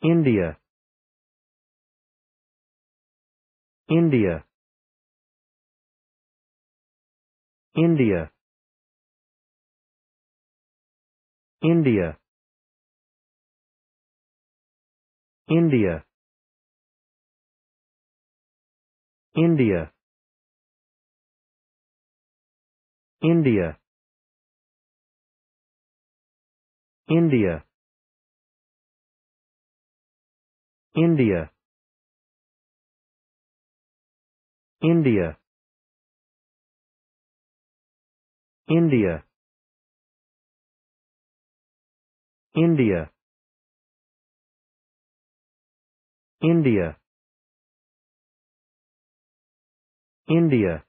India. India. India. India. India. India. India. India India. India. India. India. India. India